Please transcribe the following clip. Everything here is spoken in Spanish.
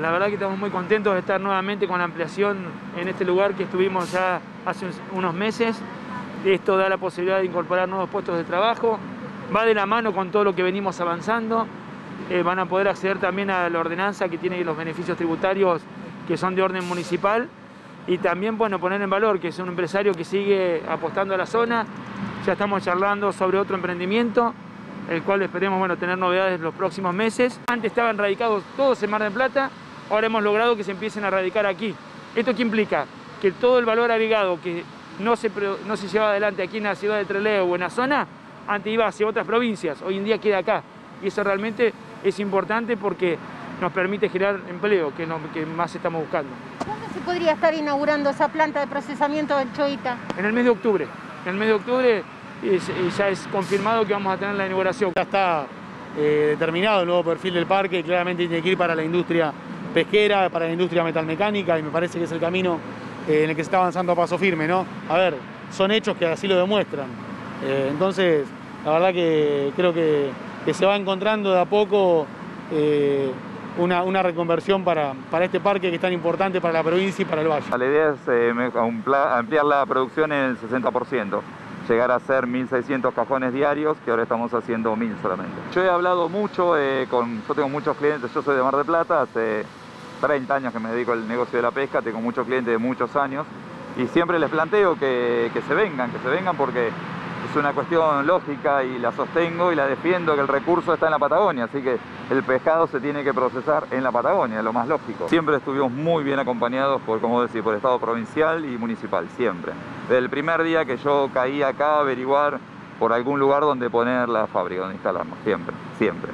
La verdad que estamos muy contentos de estar nuevamente con la ampliación en este lugar que estuvimos ya hace unos meses. Esto da la posibilidad de incorporar nuevos puestos de trabajo, va de la mano con todo lo que venimos avanzando. Eh, van a poder acceder también a la ordenanza que tiene los beneficios tributarios que son de orden municipal y también bueno, poner en valor que es un empresario que sigue apostando a la zona. Ya estamos charlando sobre otro emprendimiento, el cual esperemos bueno, tener novedades los próximos meses. Antes estaban radicados todos en Mar del Plata, ahora hemos logrado que se empiecen a radicar aquí. ¿Esto qué implica? Que todo el valor agregado que no se, no se lleva adelante aquí en la ciudad de Trelew o en la zona, antes iba hacia otras provincias, hoy en día queda acá. Y eso realmente es importante porque nos permite generar empleo, que es lo que más estamos buscando. ¿Cuándo se podría estar inaugurando esa planta de procesamiento del Choita? En el mes de octubre. En el mes de octubre ya es confirmado que vamos a tener la inauguración. Ya está eh, determinado el nuevo perfil del parque, claramente tiene que ir para la industria pesquera, para la industria metalmecánica y me parece que es el camino eh, en el que se está avanzando a paso firme, ¿no? A ver, son hechos que así lo demuestran. Eh, entonces, la verdad que creo que, se va encontrando de a poco eh, una, reconversión para, para, este parque que es tan importante para la provincia y para el valle. La idea es ampliar la producción en el 60% llegar a ser 1.600 cajones diarios, que ahora estamos haciendo 1.000 solamente. Yo he hablado mucho con, yo tengo muchos clientes, yo soy de Mar del Plata, hace 30 años que me dedico al negocio de la pesca, tengo muchos clientes de muchos años y siempre les planteo que, que se vengan, que se vengan porque es una cuestión lógica y la sostengo y la defiendo que el recurso está en la Patagonia, así que el pescado se tiene que procesar en la Patagonia, lo más lógico. Siempre estuvimos muy bien acompañados por, como decir, por Estado provincial y municipal, siempre. Desde el primer día que yo caí acá a averiguar por algún lugar donde poner la fábrica, donde instalarnos, siempre, siempre.